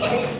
Thank you.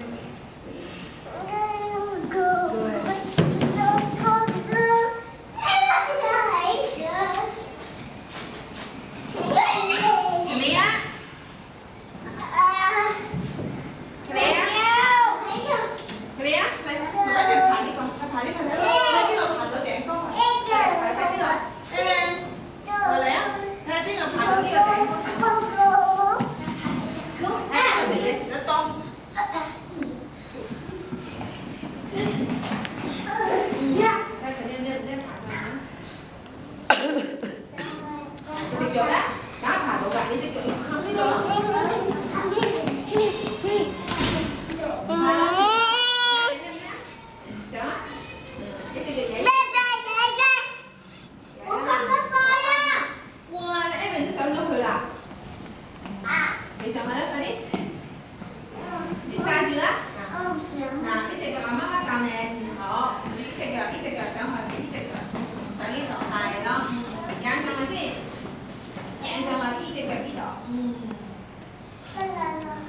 有了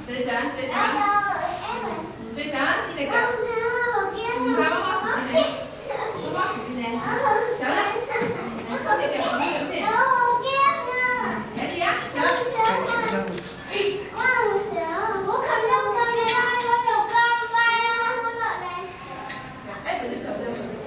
最想，最想，我。不。